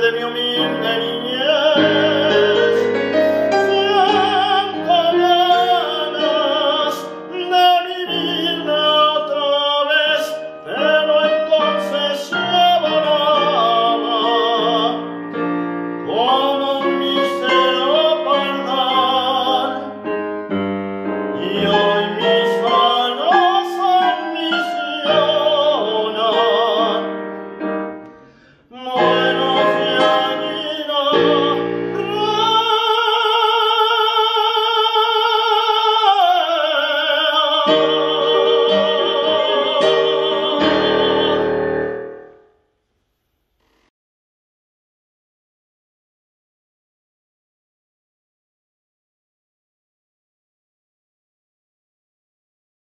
de mi humilde